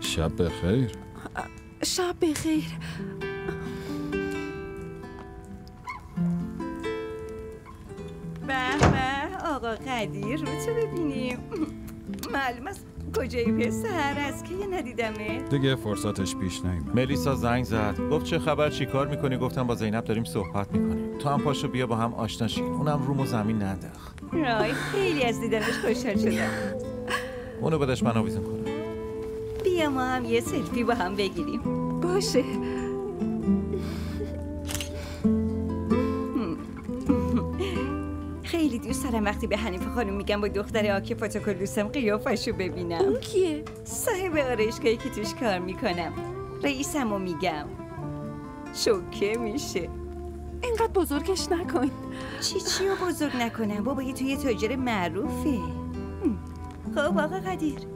شب بخیر. شب بخیر. به به آقا قدیر رو تو ببینیم؟ معلوم است کجای پسر از که ندیدمه. دیگه فرصتش پیش نیومد. ملیسا زنگ زد. گفت چه خبر چی کار می‌کنی؟ گفتم با زینب داریم صحبت می‌کنیم. تو هم پاشو بیا با هم آشنا شین اونم روم و زمین ندخ رای خیلی از دیدنش خوشحال شدم. اونو بدش من آویزون کنم. بیا ما هم یه سلفی با هم بگیریم باشه خیلی دوست دارم وقتی به حنیفه خانم میگم با دختر آکی فوتوکلوسم قیافشو ببینم اون کیه؟ صاحب آرایشگاهی که توش کار می‌کنم رئیسمو میگم شوکه میشه اینقدر بزرگش نکن چی چی رو بزرگ نکنم بابا یه توی تاجر معروفه. خب آقا قدیر